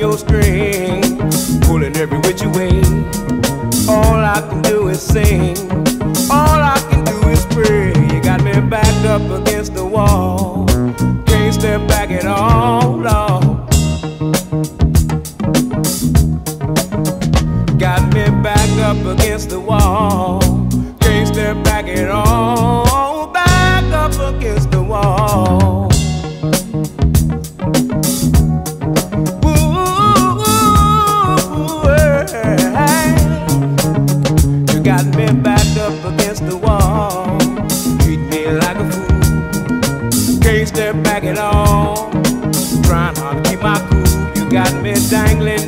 your string, pulling every which way. All I can do is sing, all I can do is pray. You got me backed up against the wall, can't step back at all. No. Got me backed up against the wall, can't step back at all.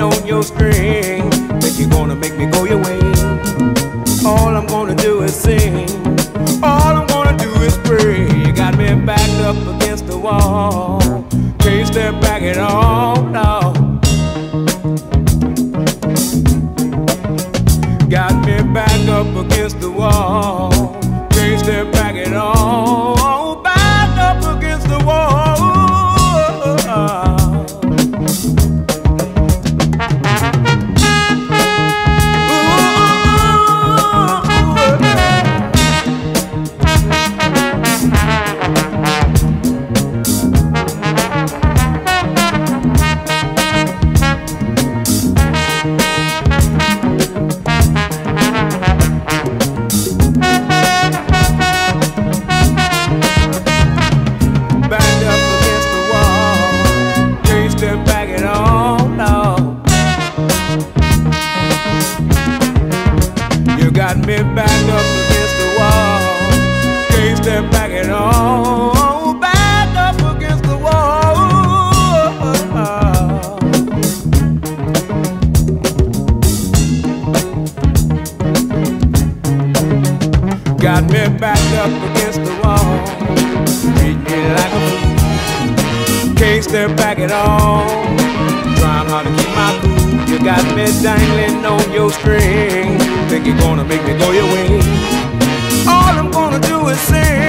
on your screen, that you're gonna make me go your way. All I'm gonna do is sing. All I'm gonna do is pray. You got me backed up against the wall. Can't step back at all. got me backed up against the wall. Treat me like a fool. Can't step back at all. Trying hard to keep my cool. You got me dangling on your string. Think you're gonna make me go your way. All I'm gonna do is sing.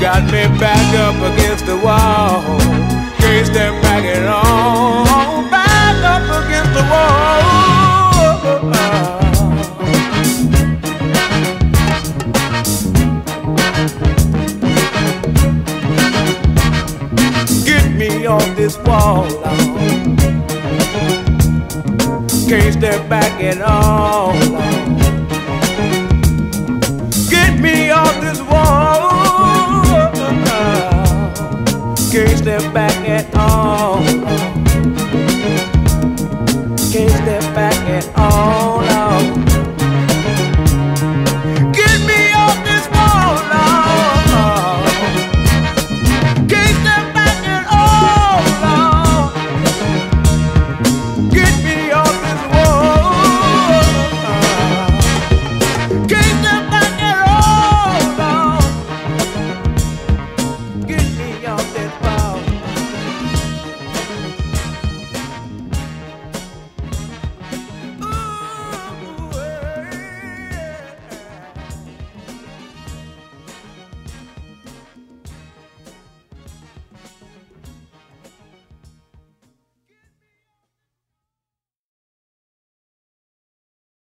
got me back up against the wall. Can't stand back at all. Back up against the wall. Get me off this wall. Can't stand back at all. at all. Can't step back at all.